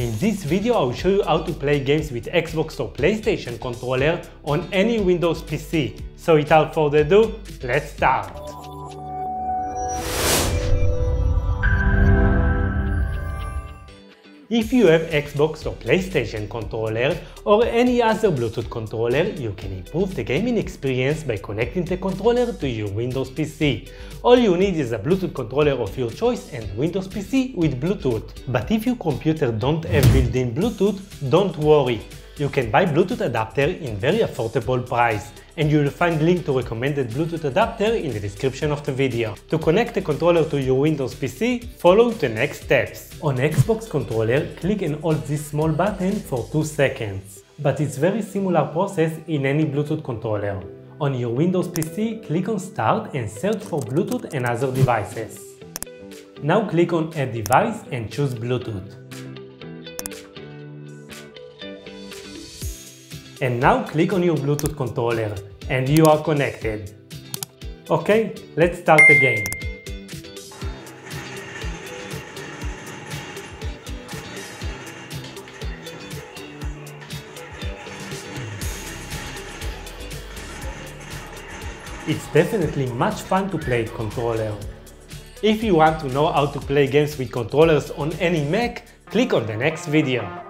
In this video I will show you how to play games with Xbox or PlayStation controller on any Windows PC. So without further ado, let's start! If you have Xbox or PlayStation controller or any other Bluetooth controller, you can improve the gaming experience by connecting the controller to your Windows PC. All you need is a Bluetooth controller of your choice and Windows PC with Bluetooth. But if your computer don't have built-in Bluetooth, don't worry. You can buy Bluetooth adapter in very affordable price and you will find link to recommended Bluetooth adapter in the description of the video. To connect the controller to your Windows PC, follow the next steps. On Xbox controller, click and hold this small button for 2 seconds. But it's very similar process in any Bluetooth controller. On your Windows PC, click on Start and search for Bluetooth and other devices. Now click on Add device and choose Bluetooth. And now click on your Bluetooth controller and you are connected. Okay, let's start the game. It's definitely much fun to play controller. If you want to know how to play games with controllers on any Mac, click on the next video.